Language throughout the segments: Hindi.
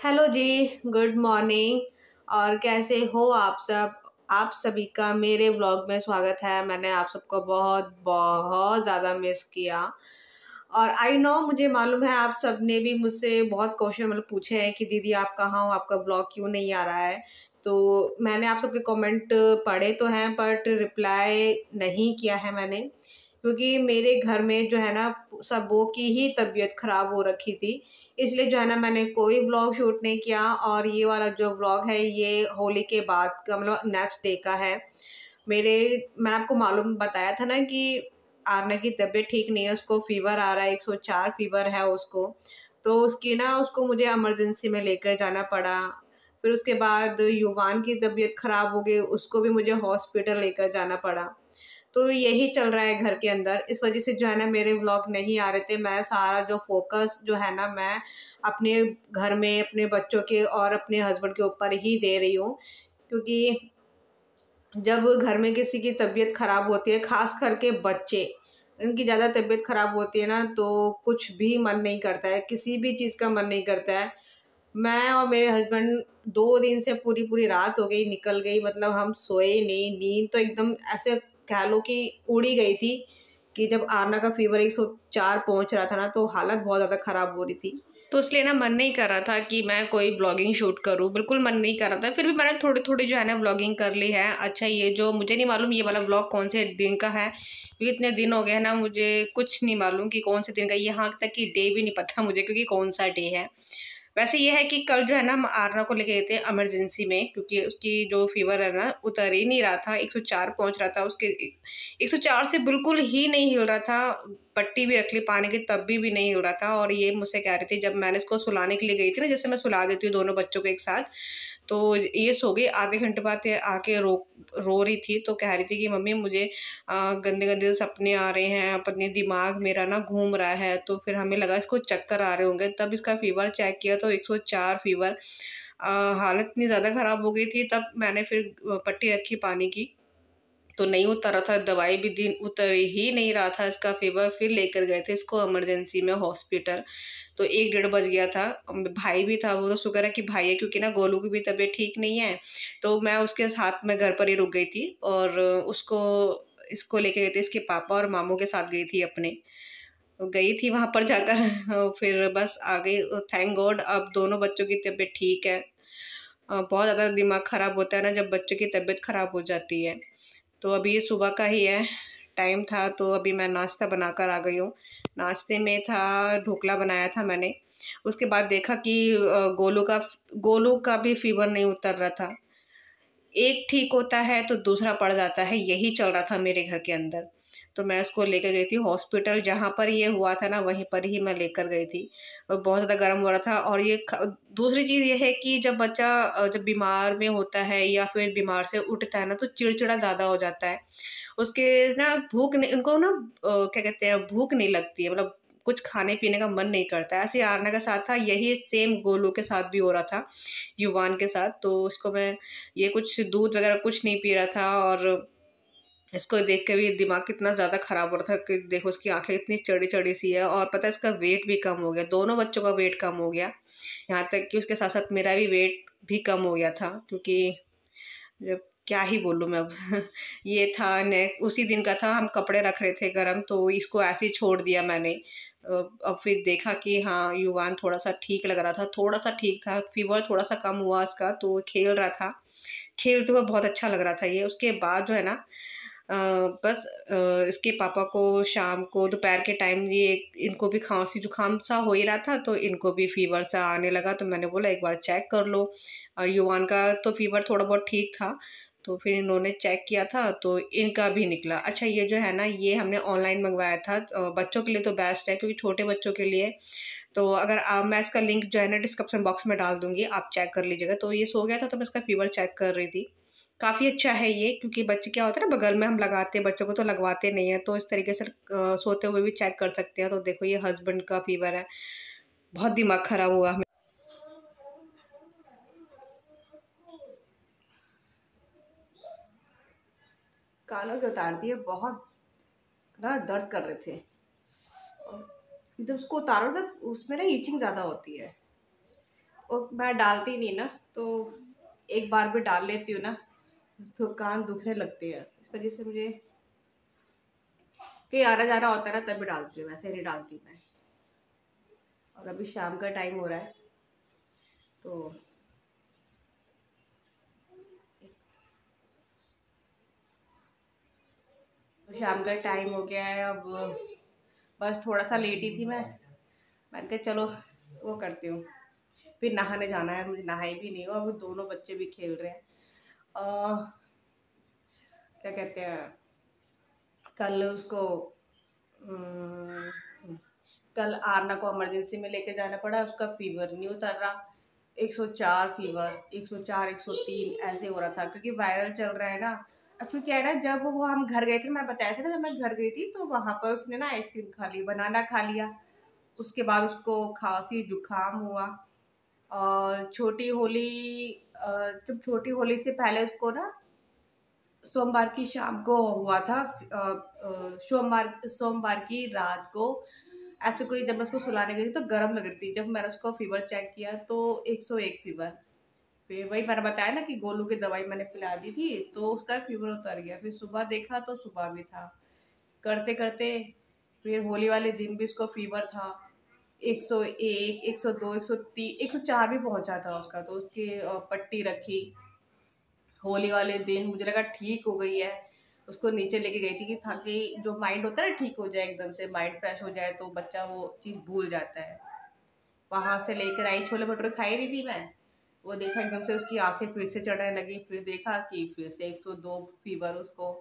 हेलो जी, गुड मॉर्निंग। और कैसे हो आप सब? आप सभी का मेरे ब्लॉग में स्वागत है। मैंने आप सबको बहुत बहुत ज़्यादा मिस किया। और आई नो, मुझे मालूम है आप सबने भी मुझसे बहुत क्वेश्चन मतलब पूछे हैं कि दीदी आप कहाँ हो? आपका ब्लॉग क्यों नहीं आ रहा है? तो मैंने आप सबके कमेंट पढ़े तो हैं, बट रिप्लाई नहीं किया है मैंने। क्योंकि मेरे घर में जो है ना, सबों की ही तबीयत ख़राब हो रखी थी। इसलिए जो है ना, मैंने कोई ब्लॉग शूट नहीं किया और ये वाला जो ब्लॉग है, ये होली के बाद का मतलब नेक्स्ट डे का है। मेरे, मैंने आपको मालूम, बताया था ना कि आरना की तबीयत ठीक नहीं है, उसको फीवर आ रहा है, एक सौ चार फीवर है उसको। तो उसकी ना, उसको मुझे एमरजेंसी में लेकर जाना पड़ा। फिर उसके बाद युवान की तबीयत ख़राब हो गई, उसको भी मुझे हॉस्पिटल लेकर जाना पड़ा। तो यही चल रहा है घर के अंदर। इस वजह से जो है ना, मेरे व्लॉग नहीं आ रहे थे। मैं सारा जो फोकस जो है ना, मैं अपने घर में, अपने बच्चों के और अपने हस्बैंड के ऊपर ही दे रही हूँ। क्योंकि जब घर में किसी की तबीयत ख़राब होती है, ख़ास करके बच्चे, इनकी ज़्यादा तबीयत ख़राब होती है ना तो कुछ भी मन नहीं करता है। किसी भी चीज़ का मन नहीं करता है। मैं और मेरे हस्बैंड दो दिन से पूरी पूरी रात हो गई, निकल गई। मतलब हम सोए नहीं, नींद तो एकदम ऐसे कह लो कि उड़ी गई थी कि जब आरना का फीवर एक सौ चार पहुँच रहा था ना तो हालत बहुत ज़्यादा ख़राब हो रही थी। तो इसलिए ना मन नहीं कर रहा था कि मैं कोई ब्लॉगिंग शूट करूँ, बिल्कुल मन नहीं कर रहा था। फिर भी मैंने थोड़ी थोड़ी जो है ना ब्लॉगिंग कर ली है। अच्छा ये जो मुझे नहीं मालूम ये वाला ब्लॉग कौन से दिन का है, क्योंकि इतने दिन हो गए हैं ना, मुझे कुछ नहीं मालूम कि कौन से दिन का यहाँ तक कि डे भी नहीं पता मुझे, क्योंकि कौन सा डे है। वैसे ये है कि कल जो है ना हम आरना को लेके गए थे एमरजेंसी में, क्योंकि उसकी जो फीवर है ना उतर ही नहीं रहा था 104 पहुँच रहा था, उसके 104 से बिल्कुल ही नहीं हिल रहा था, पट्टी भी रख ली, पानी की तब भी भी नहीं हिल रहा था, और ये मुझसे कह रही थी, जब मैंने इसको सुलाने के लिए गई थी ना, जैसे मैं सुला देती हूँ दोनों बच्चों को एक साथ तो ये सो गई। आधे घंटे बाद आके रो रो रही थी तो कह रही थी कि मम्मी मुझे गंदे गंदे सपने आ रहे हैं अपने दिमाग मेरा ना घूम रहा है। तो फिर हमें लगा इसको चक्कर आ रहे होंगे। तब इसका फीवर चेक किया तो 104 फीवर आ, हालत इतनी ज़्यादा ख़राब हो गई थी। तब मैंने फिर पट्टी रखी पानी की। तो नहीं उतर रहा था, दवाई भी दिन उतर ही नहीं रहा था इसका फीवर फिर लेकर गए थे इसको इमरजेंसी में हॉस्पिटल तो एक डेढ़ बज गया था भाई भी था, वो तो शुक्र है कि भाई है, क्योंकि ना गोलू की भी तबीयत ठीक नहीं है। तो मैं उसके साथ, में घर पर ही रुक गई थी और उसको, इसको लेके गए थे, इसके पापा और मामों के साथ गई थी अपने। तो गई थी वहाँ पर जाकर फिर बस आ गई। थैंक गॉड अब दोनों बच्चों की तबीयत ठीक है। बहुत ज़्यादा दिमाग ख़राब होता है ना, जब बच्चों की तबीयत ख़राब हो जाती है। तो अभी सुबह का ही है टाइम था तो अभी मैं नाश्ता बनाकर आ गई हूँ। नाश्ते में था, ढोकला बनाया था मैंने। उसके बाद देखा कि गोलू का गोलू का भी फीवर नहीं उतर रहा था। एक ठीक होता है तो दूसरा पड़ जाता है, यही चल रहा था मेरे घर के अंदर। तो मैं उसको लेकर गई थी हॉस्पिटल, जहाँ पर ये हुआ था ना, वहीं पर ही मैं लेकर गई थी। और बहुत ज़्यादा गर्म हो रहा था और ये दूसरी चीज़ ये है कि जब बच्चा जब बीमार में होता है या फिर बीमार से उठता है ना तो चिड़चिड़ा ज़्यादा हो जाता है। उसके ना भूख नहीं उनको ना क्या कहते हैं, भूख नहीं लगती है मतलब कुछ खाने पीने का मन नहीं करता ऐसे आरना के साथ था, यही सेम गोलू के साथ भी हो रहा था, युवान के साथ। तो उसको मैं ये कुछ दूध वगैरह कुछ नहीं पी रहा था और इसको देख के भी दिमाग कितना ज़्यादा ख़राब हो रहा था कि देखो उसकी आँखें इतनी चढ़ी चढ़ी सी है और पता है इसका वेट भी कम हो गया। दोनों बच्चों का वेट कम हो गया। यहाँ तक कि उसके साथ साथ मेरा भी वेट भी कम हो गया था क्योंकि जब क्या ही बोलूँ मैं अब। ये था ने उसी दिन का था, हम कपड़े रख रहे थे गर्म तो इसको ऐसे ही छोड़ दिया मैंने। अब फिर देखा कि हाँ युवान थोड़ा सा ठीक लग रहा था थोड़ा सा ठीक था फीवर थोड़ा सा कम हुआ उसका तो खेल रहा था। खेलते हुए बहुत अच्छा लग रहा था ये, उसके बाद जो है ना बस इसके पापा को शाम को, दोपहर के टाइम ये इनको भी खांसी जुकाम सा हो ही रहा था तो इनको भी फीवर सा आने लगा तो मैंने बोला, एक बार चेक कर लो। युवान का तो फीवर थोड़ा बहुत ठीक था तो फिर इन्होंने चेक किया था तो इनका भी निकला। अच्छा ये जो है ना, ये हमने ऑनलाइन मंगवाया था बच्चों के लिए तो बेस्ट है, क्योंकि छोटे बच्चों के लिए। तो अगर आप, मैं इसका लिंक जो है ना डिस्क्रिप्शन बॉक्स में डाल दूँगी, आप चेक कर लीजिएगा। तो ये सो गया था तो मैं इसका फीवर चेक कर रही थी। काफ़ी अच्छा है ये, क्योंकि बच्चे क्या होता है ना, बगल में हम लगाते हैं, बच्चों को तो लगवाते नहीं है तो इस तरीके से सोते हुए भी चेक कर सकते हैं। तो देखो ये हस्बैंड का फीवर है। बहुत दिमाग ख़राब हुआ हमें। कानों के उतार दिए बहुत ना दर्द कर रहे थे। एकदम उसको उतारो तो उसमें ना ईचिंग ज़्यादा होती है। और मैं डालती नहीं ना तो एक बार भी डाल लेती हूँ ना तो कान दुखने लगते हैं। इस वजह से मुझे कहीं आना जाना होता है ना तभी डालती हूँ वैसे नहीं डालती मैं। और अभी शाम का टाइम हो रहा है तो शाम का टाइम हो गया है, अब बस थोड़ा सा लेट ही थी मैं। मैंने कहा, चलो, वो करती हूँ। फिर नहाने जाना है, मुझे नहाई भी नहीं हो अब दोनों बच्चे भी खेल रहे हैं। क्या कहते हैं, कल उसको कल आरना को इमरजेंसी में लेके जाना पड़ा, उसका फीवर नहीं उतर रहा। 104 फीवर 104 103 ऐसे हो रहा था, क्योंकि वायरल चल रहा है ना। एक्चुअली क्या है ना, जब वो हम घर गए थे, मैं बताया था ना, जब मैं घर गई थी तो वहाँ पर उसने ना आइसक्रीम खा ली बनाना खा लिया। उसके बाद उसको खांसी, जुकाम हुआ। और छोटी होली जब छोटी होली से पहले उसको ना सोमवार की शाम को हुआ था सोमवार सोमवार की रात को ऐसे कोई जब मैं उसको सुलाने गई थी तो गर्म लग रही थी। जब मैंने उसको फीवर चेक किया तो 101 फीवर फिर वही मैंने बताया ना कि गोलू की दवाई मैंने पिला दी थी तो उसका फीवर उतर गया। फिर सुबह देखा तो सुबह भी था। करते करते फिर होली वाले दिन भी उसको फीवर था। 101, 102, 103, 104 भी पहुँचा था उसका तो उसकी पट्टी रखी। होली वाले दिन मुझे लगा ठीक हो गई है। उसको नीचे लेके गई थी कि ताकि जो माइंड होता है ठीक हो जाए एकदम से माइंड फ्रेश हो जाए तो बच्चा वो चीज़ भूल जाता है। वहाँ से लेकर आई छोले भटूरे खाई रही थी मैं। वो देखा एकदम से उसकी आँखें फिर से चढ़ने लगी फिर देखा कि फिर से एक तो दो फीवर उसको।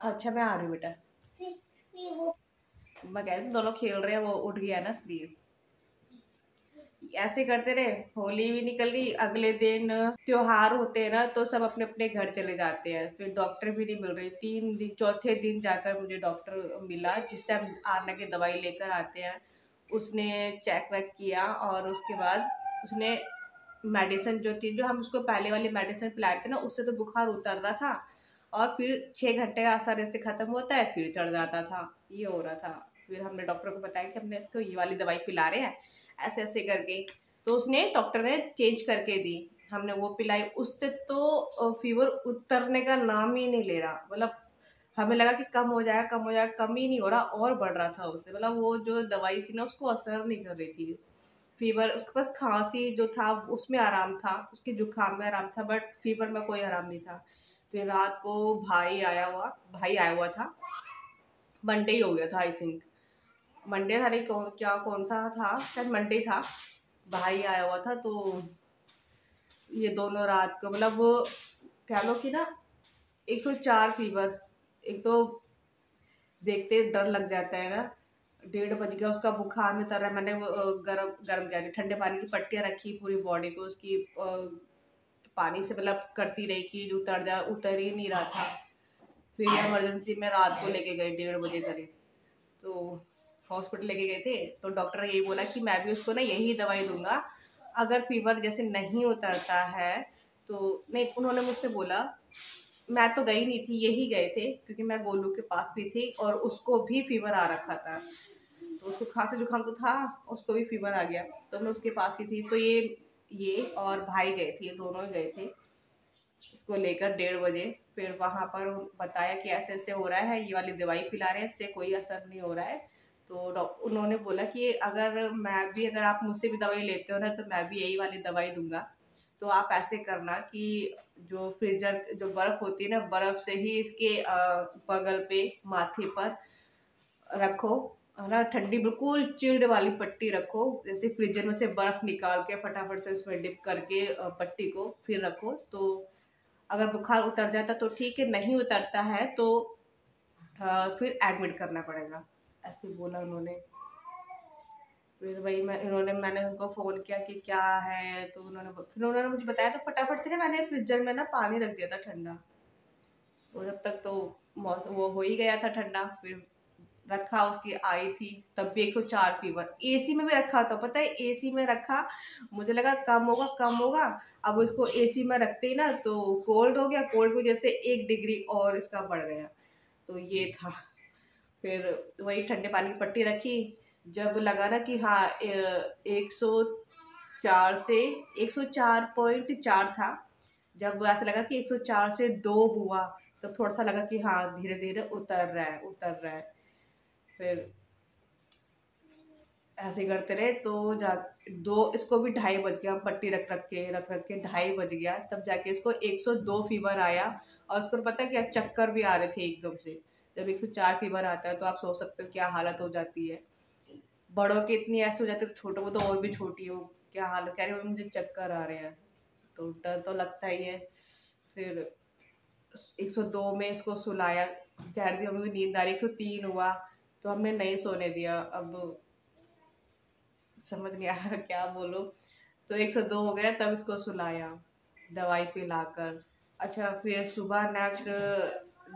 अच्छा मैं आ रही हूँ बेटा। मैं कह रही थी, दोनों खेल रहे हैं, वो उठ गया ना इसलिए ऐसे करते रहे, होली भी निकल गई, अगले दिन त्योहार होते हैं ना तो सब अपने अपने घर चले जाते हैं। फिर डॉक्टर भी नहीं मिल रही। तीन दिन, चौथे दिन जाकर मुझे डॉक्टर मिला, जिससे हम आरना की दवाई लेकर आते हैं। उसने चेक वेक किया और उसके बाद उसने मेडिसिन जो थी, जो हम उसको पहले वाली मेडिसिन पिलाए थे ना, उससे तो बुखार उतर रहा था। और फिर छः घंटे का असर इससे ख़त्म होता है, फिर चढ़ जाता था। ये हो रहा था। फिर हमने डॉक्टर को बताया कि हमने इसको ये वाली दवाई पिला रहे हैं, ऐसे ऐसे करके। तो उसने डॉक्टर ने चेंज करके दी। हमने वो पिलाई। उससे तो फीवर उतरने का नाम ही नहीं ले रहा। मतलब हमें लगा कि कम हो जाएगा, कम हो जाएगा, कम ही नहीं हो रहा, और बढ़ रहा था उससे। मतलब वो जो दवाई थी ना, उसको असर नहीं कर रही थी। फीवर, उसके पास खांसी जो था, उसमें आराम था, उसके जुकाम में आराम था, बट फीवर में कोई आराम नहीं था। फिर रात को भाई आया हुआ, भाई आया हुआ था। मंडे ही हो गया था आई थिंक मंडे था नहीं, कौन, क्या, कौन सा था? शायद मंडे था। भाई आया हुआ था तो ये दोनों रात को मतलब वो कह लो कि ना 104 फीवर एक तो देखते डर लग जाता है ना। डेढ़ बज गया, उसका बुखार में तरह मैंने गर्म गर्म क्या ठंडे पानी की पट्टियाँ रखी पूरी बॉडी को उसकी पानी से मतलब करती रही कि उतर जा, उतर ही नहीं रहा था। फिर इमरजेंसी में रात को लेके गए डेढ़ बजे करीब। तो हॉस्पिटल लेके गए थे तो डॉक्टर ने यही बोला कि मैं भी उसको ना यही दवाई दूँगा। अगर फीवर जैसे नहीं उतरता है तो नहीं, उन्होंने मुझसे बोला, मैं तो गई नहीं थी, यही गए थे, क्योंकि मैं गोलू के पास भी थी और उसको भी फीवर आ रखा था। तो उसको खांसी जुकाम तो था, उसको भी फीवर आ गया। तो मैं उसके पास ही थी तो ये ये और भाई गए थे, ये दोनों ही गए थे। इसको लेकर डेढ़ बजे, फिर वहाँ पर बताया कि ऐसे ऐसे हो रहा है, ये वाली दवाई पिला रहे हैं, इससे कोई असर नहीं हो रहा है। तो उन्होंने बोला कि अगर मैं भी, अगर आप मुझसे भी दवाई लेते हो ना तो मैं भी यही वाली दवाई दूँगा। तो आप ऐसे करना कि जो फ्रीजर, जो बर्फ़ होती है ना, बर्फ़ से ही इसके बगल पे, माथे पर रखो, है ना, ठंडी, बिल्कुल चिल्ड वाली पट्टी रखो। जैसे फ्रीजर में से बर्फ़ निकाल के फटाफट से उसमें डिप करके पट्टी को फिर रखो। तो अगर बुखार उतर जाता तो ठीक है, नहीं उतरता है तो फिर एडमिट करना पड़ेगा। ऐसे बोला उन्होंने। फिर वही मैं, इन्होंने, मैंने उनको फ़ोन किया कि क्या है? तो उन्होंने फिर उन्होंने मुझे बताया तो फटाफट से ना मैंने फ्रिजर में ना पानी रख दिया था ठंडा। वो जब तक तो मौसम, वो हो ही गया था ठंडा, फिर रखा उसकी आई थी, तब भी 104 फीवर एसी में भी रखा था, पता है? एसी में रखा, मुझे लगा कम होगा कम होगा। अब इसको एसी में रखते ही ना तो कोल्ड हो गया कोल्ड की वजह से एक डिग्री और इसका बढ़ गया। तो ये था। फिर वही ठंडे पानी की पट्टी रखी, जब लगा ना कि हाँ एक सौ चार से, एक सौ चार पॉइंट चार था, जब ऐसा लगा कि एक सौ चार से दो हुआ तो थोड़ा सा लगा कि हाँ धीरे धीरे उतर रहा है, उतर रहा है। फिर ऐसे करते रहे तो जा, दो, इसको भी ढाई बज गया, पट्टी रख रख के, रख रख के ढाई बज गया, तब जाके इसको 102 फीवर आया, और उसको पता है क्या, चक्कर भी आ रहे थे एकदम से। जब 104 फीवर आता है तो आप सोच सकते हो क्या हालत हो जाती है। बड़ों के इतनी ऐसे हो जाते तो छोटों को तो और भी छोटी हो, क्या हालत, कह रहे मुझे चक्कर आ रहे हैं। तो डर तो लगता ही है। फिर 102 में इसको सुलाया, कह रही थी हमें नींद आ रही एक सौ तीन हुआ। तो हमने नहीं सोने दिया। अब समझ नहीं आ रहा क्या बोलो। तो एक सौ दो हो गया, तब इसको सुलाया, दवाई पिलाकर। अच्छा फिर सुबह नेक्स्ट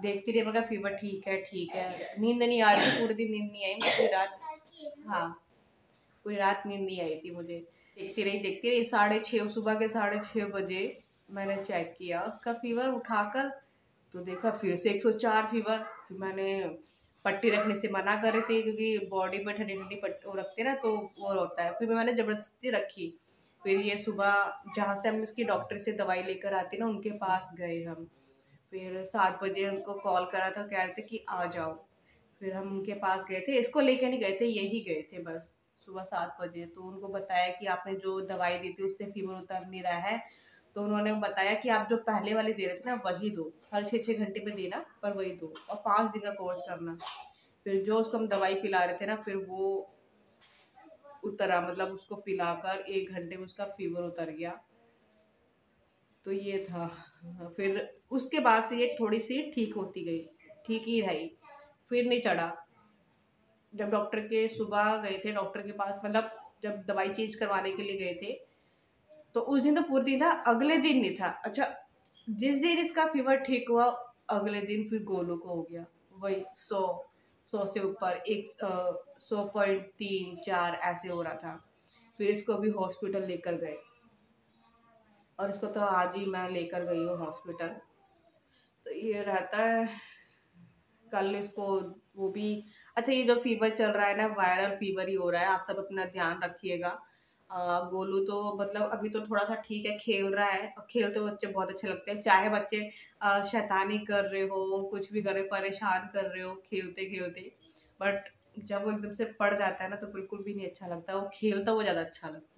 देखती रही मगर फीवर ठीक है ठीक है। नींद नहीं आ रही पूरे दिन नींद नहीं आई मुझे पूरी रात हाँ पूरी रात नींद नहीं आई थी मुझे। देखती रही देखती रही, साढ़े छः सुबह के साढ़े छः बजे मैंने चेक किया, उसका फीवर उठाकर तो देखा, फिर से एक सौ चार फीवर, फिर मैंने पट्टी रखने से मना कर रहे थे, क्योंकि बॉडी में ठंडी ठंडी पट्टी रखते ना तो वो होता है। फिर मैंने ज़बरदस्ती रखी। फिर ये सुबह, जहाँ से हम इसकी डॉक्टर से दवाई लेकर आते ना, उनके पास गए हम। फिर सात बजे उनको कॉल करा था, कह रहे थे कि आ जाओ। फिर हम उनके पास गए थे, इसको लेके नहीं गए थे, यही गए थे बस, सुबह सात बजे। तो उनको बताया कि आपने जो दवाई दी थी, उससे फीवर उतर नहीं रहा है। तो उन्होंने बताया कि आप जो पहले वाली दे रहे थे ना, वही दो। हर छः छः घंटे में देना, पर वही दो। और पाँच दिन का कोर्स करना। फिर जो उसको हम दवाई पिला रहे थे ना, फिर वो उतरा मतलब उसको पिलाकर एक घंटे में उसका फीवर उतर गया। तो ये था। फिर उसके बाद से ये थोड़ी सी ठीक होती गई। ठीक ही रही। फिर नहीं चढ़ा। जब डॉक्टर के सुबह गए थे, डॉक्टर के पास मतलब जब दवाई चेंज करवाने के लिए गए थे तो उस दिन तो पूरे दिन था, अगले दिन नहीं था। अच्छा जिस दिन इसका फीवर ठीक हुआ, अगले दिन फिर गोलू को हो गया। वही सौ सौ से ऊपर, एक सौ पॉइंट तीन चार ऐसे हो रहा था। फिर इसको अभी हॉस्पिटल लेकर गए। और इसको तो आज ही मैं लेकर गई हूँ हॉस्पिटल। तो ये रहता है। कल इसको वो भी अच्छा ये जो फीवर चल रहा है ना वायरल फीवर ही हो रहा है। आप सब अपना ध्यान रखिएगा। गोलू तो मतलब अभी तो थोड़ा सा ठीक है, खेल रहा है। और खेलते बच्चे बहुत अच्छे लगते हैं। चाहे बच्चे शैतानी कर रहे हो, कुछ भी कर रहे परेशान कर रहे हो, खेलते खेलते। बट जब वो एकदम से पड़ जाता है ना तो बिल्कुल भी नहीं अच्छा लगता। वो खेलता वो ज़्यादा अच्छा लगता है।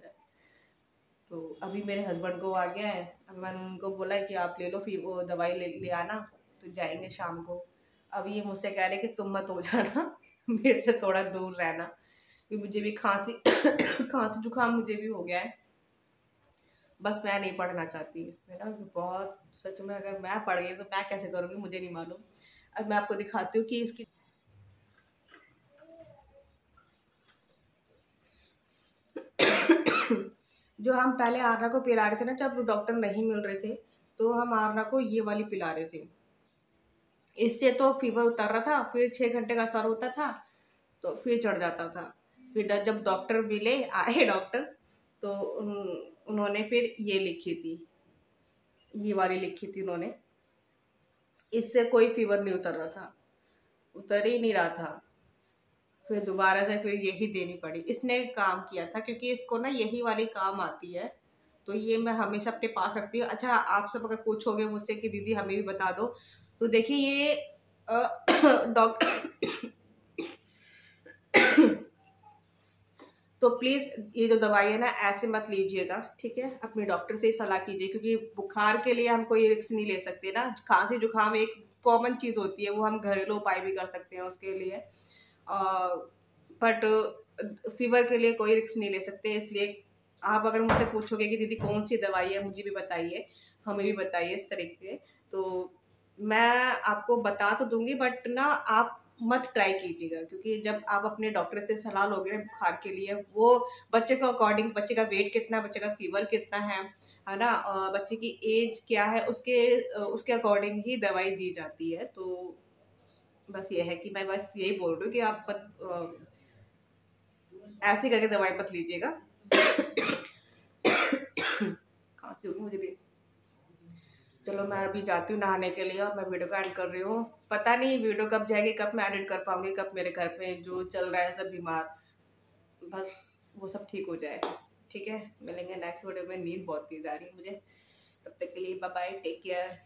तो अभी मेरे हस्बैंड को आ गया है। अब मैंने उनको बोला कि आप ले लो, फिर वो दवाई ले ले आना तो जाएँगे शाम को। अभी ये मुझसे कह रहे कि तुम मत हो जाना, मेरे से थोड़ा दूर रहना। कि मुझे भी खांसी खांसी जुकाम मुझे भी हो गया है। बस मैं नहीं पढ़ना चाहती इसमें ना बहुत, सच में अगर मैं पढ़ गई तो मैं कैसे करूँगी, मुझे नहीं मालूम। अब मैं आपको दिखाती हूँ कि इसकी जो हम पहले आरना को पिला रहे थे ना, जब डॉक्टर नहीं मिल रहे थे तो हम आरना को ये वाली पिला रहे थे। इससे तो फीवर उतर रहा था, फिर छः घंटे का असर होता था तो फिर चढ़ जाता था। फिर जब डॉक्टर मिले, आए डॉक्टर तो उन्होंने फिर ये लिखी थी। ये वाली लिखी थी उन्होंने। इससे कोई फीवर नहीं उतर रहा था। उतर ही नहीं रहा था। फिर दोबारा से फिर यही देनी पड़ी। इसने काम किया था क्योंकि इसको ना यही वाली काम आती है। तो ये मैं हमेशा अपने पास रखती हूँ। अच्छा आप सब अगर पूछोगे मुझसे कि दीदी हमें भी बता दो तो देखिए ये डॉक्टर तो प्लीज़ ये जो दवाई है ना, ऐसे मत लीजिएगा, ठीक है? अपने डॉक्टर से ही सलाह कीजिए, क्योंकि बुखार के लिए हम कोई रिक्स नहीं ले सकते ना। खांसी, जुकाम एक कॉमन चीज़ होती है, वो हम घरेलू उपाय भी कर सकते हैं उसके लिए। बट फीवर के लिए कोई रिक्स नहीं ले सकते, इसलिए आप अगर मुझसे पूछोगे कि दीदी कौन सी दवाई है, मुझे भी बताइए, हमें भी बताइए इस तरीके तो मैं आपको बता तो दूँगी बट ना आप मत ट्राई कीजिएगा, क्योंकि जब आप अपने डॉक्टर से सलाह लोगे बुखार के लिए, वो बच्चे को अकॉर्डिंग बच्चे का वेट कितना है बच्चे का फीवर कितना है है ना बच्चे की एज क्या है, उसके उसके अकॉर्डिंग ही दवाई दी जाती है तो बस ये है कि मैं बस यही बोल रही हूँ कि आप पत, आ, ऐसे करके दवाई मत लीजिएगा। खांसी होगी मुझे भी? चलो मैं अभी जाती हूँ नहाने के लिए और मैं वीडियो को एंड कर रही हूँ। पता नहीं वीडियो कब जाएगी कब मैं एडिट कर पाऊँगी कब मेरे घर पे जो चल रहा है सब बीमार। बस वो सब ठीक हो जाए। ठीक है? मिलेंगे नेक्स्ट वीडियो में। नींद बहुत तेज आ रही है मुझे। तब तक के लिए बाय बाय टेक केयर